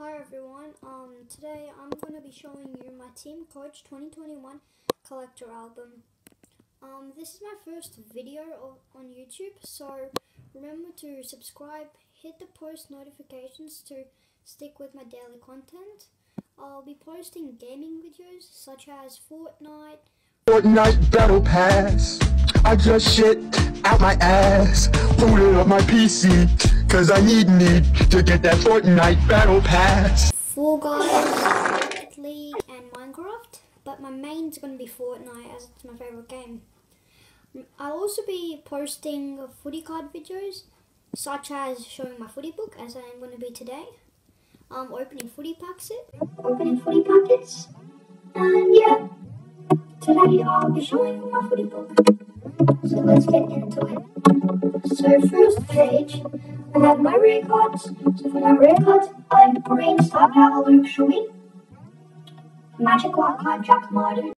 Hi everyone, um, today I'm going to be showing you my Team Coach 2021 collector album. Um, this is my first video on YouTube, so remember to subscribe, hit the post notifications to stick with my daily content. I'll be posting gaming videos such as Fortnite, Fortnite Battle Pass. I just shit out my ass, booted up my PC. Cause I need need to get that Fortnite battle pass. Fall Guys, Rocket League, and Minecraft. But my main's to be Fortnite as it's my favourite game. I'll also be posting footy card videos, such as showing my footy book, as I am going to be today. Um, opening footy packs it. Opening footy packets. And yeah, today I'll be showing my footy book. So let's get into it. So first page, I have my rare cards. So for my rare cards, I have Green Star Power Luke Shuey, Magic Card Jack Martin,